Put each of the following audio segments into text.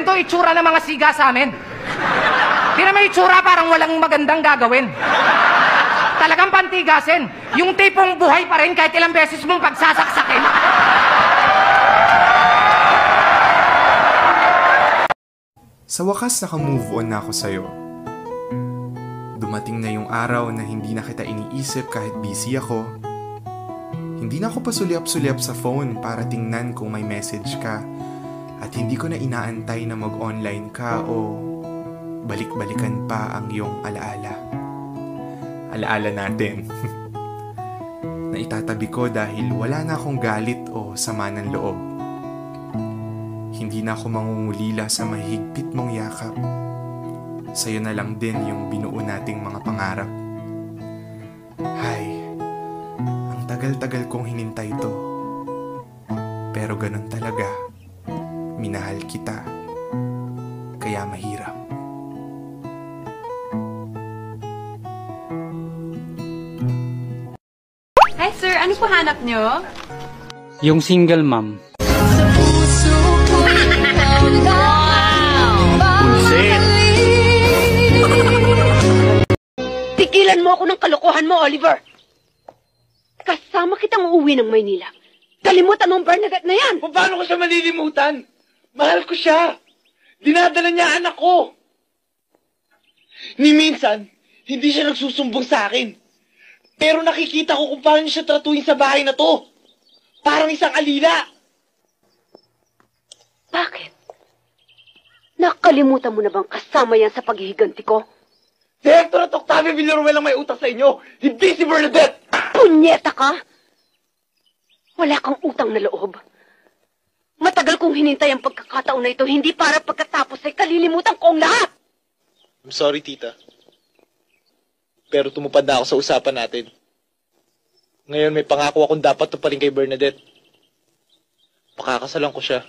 Ganito itsura ng mga siga sa amin. Tinan mo yung itsura parang walang magandang gagawin. Talagang pantigasin. Yung tipong buhay pa rin kahit ilang beses mong pagsasaksakin. Sa wakas naka-move on na ako sa'yo. Dumating na yung araw na hindi na kita iniisip kahit busy ako. Hindi na ako pasulyap-sulyap sa phone para tingnan kung may message ka at hindi ko na inaantay na mag-online ka o balik-balikan pa ang iyong alaala. Alaala natin. na itatabi ko dahil wala na akong galit o sama ng loob. Hindi na ako mangungulila sa mahigpit mong yakap. Sa'yo na lang din yung binuo nating mga pangarap. Hay, ang tagal-tagal kong hinintay to. Pero ganun talaga. Minahal kita. Kaya mahirap. Hi sir, ano po hanap nyo? Yung single mom. Tigilan mo ako ng kalokohan mo, Oliver! Kasama kitang uuwi ng Maynila. Kalimutan mong Bernadette na yan! Paano ko siya malilimutan? Mahal ko siya. Dinadala niya anak ko. Ni minsan, hindi siya nagsusumbong sa akin. Pero nakikita ko kung paano niya siya tratuhin sa bahay na to. Parang isang alila. Bakit? Nakalimutan mo na bang kasama yan sa paghihiganti ko? Direktor at Octavio Villaruel ang may utak sa inyo. Hindi si Bernadette. Punyeta ka! Wala kang utang na loob. Kong hinintay ang pagkakataon na ito, hindi para pagkatapos ay kalilimutan ko ang lahat! I'm sorry, tita. Pero tumupad na ako sa usapan natin. Ngayon may pangako akong dapat tuparin kay Bernadette. Pakakasalan ko siya.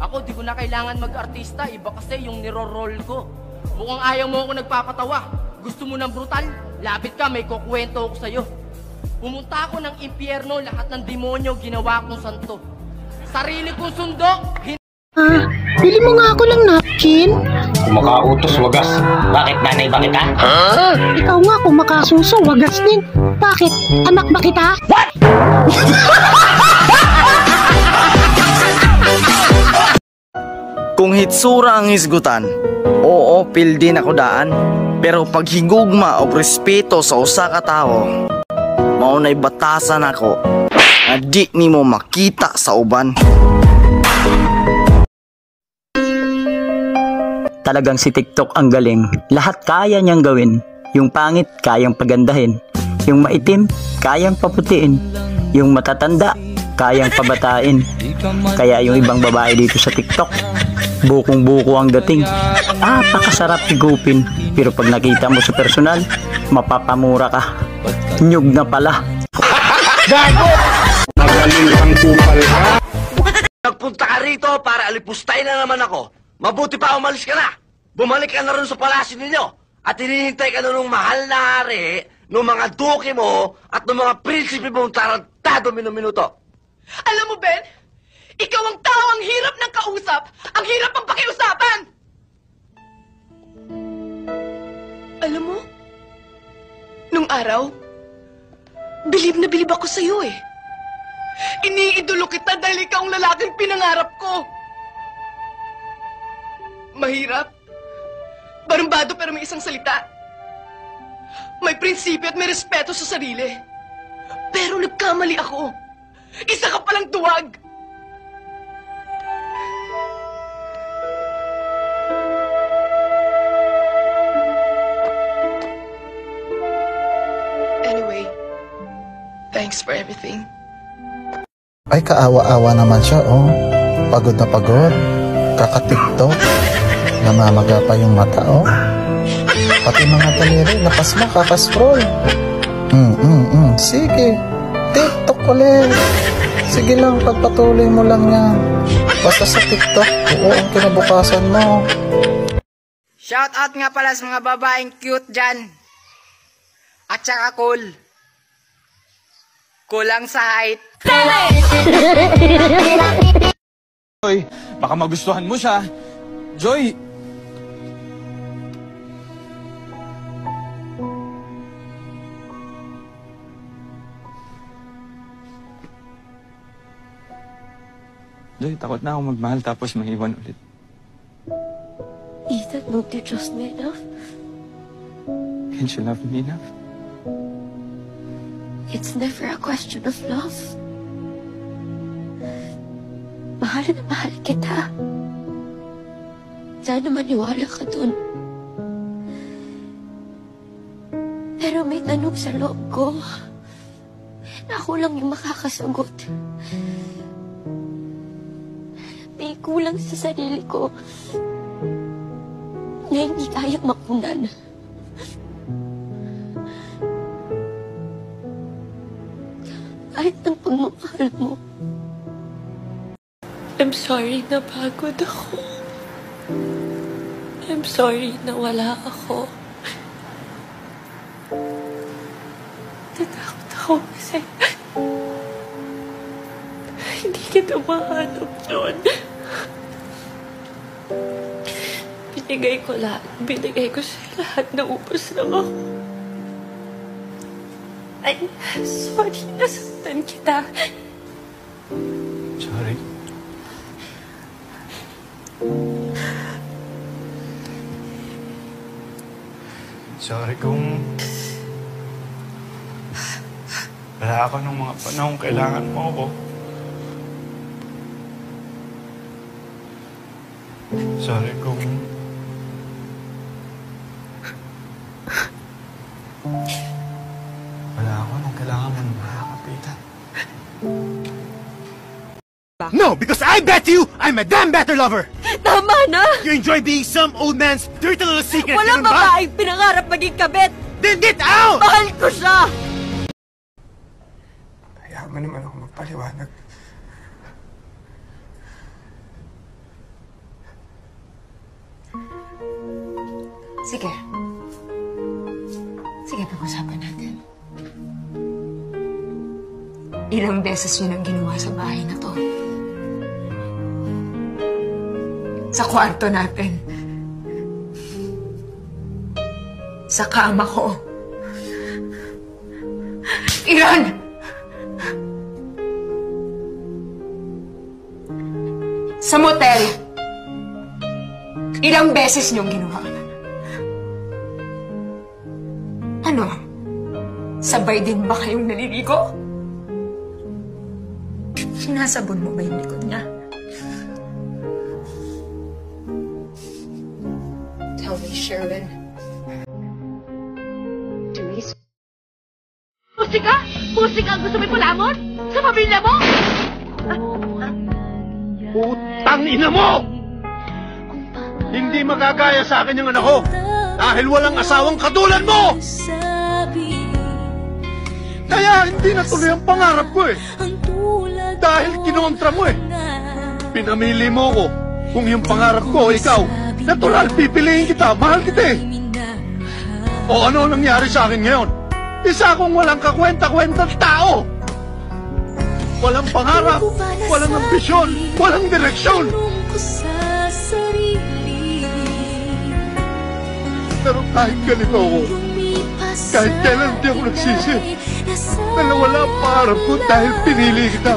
Ako, di ko na kailangan mag-artista. Iba kasi yung niro-roll ko. Mukhang ayaw mo ako nagpapatawa. Gusto mo ng brutal? Lapit ka, may kukwento ako sa'yo. Pumunta ako ng impyerno, lahat ng demonyo ginawa kong santo. Sarili kong sundo, hin- Ah, bili mo nga ako ng napkin. Kumakautos wagas. Bakit nanay ba kita? Ah, ikaw nga kung makasuso, wagas din. Bakit? Anak ba kita? Kung hitsura ang hisgutan, oo, din ako daan. Pero pag higugma o respeto sa usa ka tawo, maunay batasan ako na di ni mo makita sa uban. Talagang si TikTok ang galing. Lahat kaya niyang gawin. Yung pangit, kayang pagandahin. Yung maitim, kayang paputiin. Yung matatanda, kayang pabatain. Kaya yung ibang babae dito sa TikTok, bukong-buko ang dating. Ah, pakasarap higupin. Pero pag nakita mo sa personal, mapapamura ka. Nyug na pala. Nagpunta ka rito para alipustay na naman ako. Mabuti pa umalis ka na. Bumalik ka na rin sa palasyo ninyo. At hinihintay ka na nung mahal na hari, nung mga duke mo, at nung mga prinsipe mong tarantado minuminuto. Alam mo, Ben? Ikaw ang tao ang hirap ng kausap. Ang hirap ang pakiusapan. Alam mo, nung araw, bilib na bilib ako sa'yo eh. Iniidolo kita dahil ikaw ang lalaking pinangarap ko. Mahirap. Barumbado pero may isang salita. May prinsipyo at may respeto sa sarili. Pero nagkamali ako. Isa ka palang tuwag. Thanks for everything. Ay, kaawa-awa naman siya, oh. Pagod na pagod. Kaka-tiktok. Namamaga pa yung mata, oh. Pati mga daliri, napasma, kakascroll. Mm, mm, mm. Sige. TikTok ulit. Sige lang, pagpatuloy mo lang yan. Basta sa TikTok, oo ang kinabukasan mo. Shout out nga pala sa mga babaeng cute dyan. At saka cool. Kulang sa height. Hoy, Baka magustuhan mo siya. Joy! Joy, takot na ako magmahal tapos maiwan ulit. Ethan, don't you trust me enough? Can't you love me enough? It's never a question of love. Mahal na mahal kita. Sana maniwala ka dun. Pero may tanong sa loob ko. Ako lang yung makakasagot. May kulang sa sarili ko na hindi kayang mapunan. Kahit ang pagmamahal mo. I'm sorry na pagod ako. I'm sorry na wala ako. Tatakot ako kasi hindi kita mahanap doon. Binigay ko lahat. Binigay ko sa lahat. Naubos lang ako. Ay, sorry. Nasaktan kita. Sorry. Sorry kung... Wala ako nung mga panahon kailangan mo ako. Sorry kung... bet you I'm a damn better lover! Tama na! You enjoy being some old man's dirty little secret, Walang babaeng pinangarap maging kabit! Then get out! Mahal ko siya! Hayaan mo naman ako magpaliwanag. Sige. Sige, pag-usapan natin. Ilang beses yun ang ginawa sa bahay na to. Sa kwarto natin. Sa kama ko. Iran! Sa motel. Ilang beses niyong ginawa. Ano? Sabay din ba kayong naliligo? Sinasabon mo ba yung likod niya? Sherwin. Therese? Musika? Musika ang gusto mo ipalamon? Sa pamilya mo? Putang ina mo! Hindi magagaya sa akin yung anak ko dahil walang asawang katulad mo! Kaya hindi natuloy ang pangarap ko eh. Dahil kinontra mo eh. Pinamili mo ko. Kung yung pangarap ko, ikaw, natural, pipiliin kita, mahal kita eh. O ano nangyari sa akin ngayon? Isa akong walang kakwenta-kwentang tao. Walang pangarap, walang ambisyon, walang direksyon. Pero kahit ganito ako, kahit kailan hindi ako nagsisi, na nawala ang pangarap ko dahil pinili kita.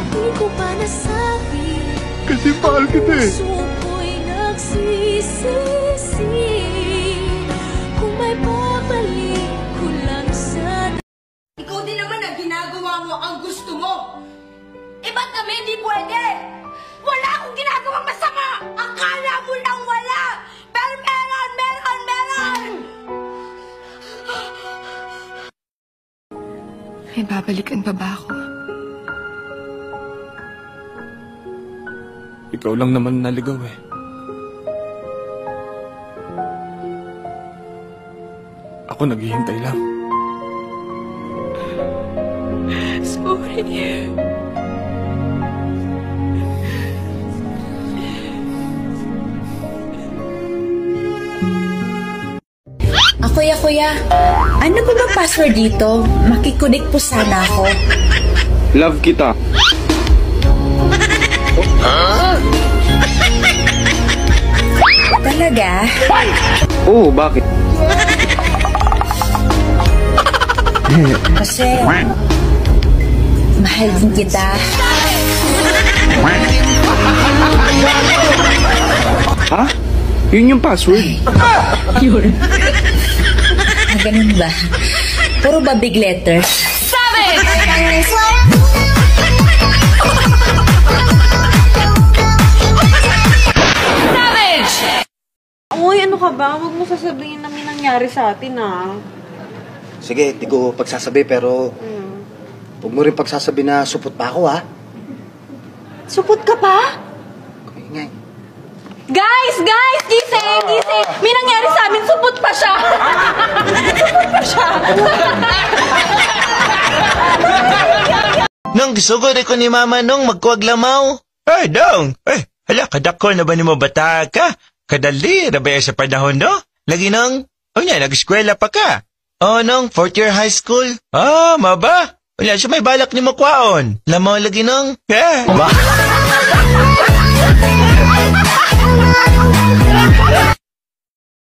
Kasi mahal kita eh. May babalikan pa ba ako? Ikaw lang naman naligaw eh. Ako naghihintay lang. Sorry. Ah, kuya, kuya. Ano ba ba password dito? Makikunik po sana ako. Love kita. Ah! Talaga? Oo, bakit? Kasi, mahal din kita. Ha? Yun yung password. Yun. Ah, ganun ba? Puro ba big letters? Uy, ano ka ba? Huwag mo sasabihin na may nangyari sa atin, ah. Sige, di ko pagsasabi pero huwag mo rin pagsasabi na supot pa ako ha. Supot ka pa? Ingay. Guys! Guys! Gising! Gising! May nangyari sa amin! Supot pa siya! supot pa siya! Nang gisugod ko ni mama nung magkuaglamaw. Ay, dong! Ay, hala, kadako na ba ni mo bata ka? Kadali, na ba yan sa panahon, no? Lagi nang, o niya, nag-eskwela pa ka. Oh, nung, fourth year high school. Ah, maba? Wala siya may balak ni mo kwaon. Lamaw lagi nung, eh, ba?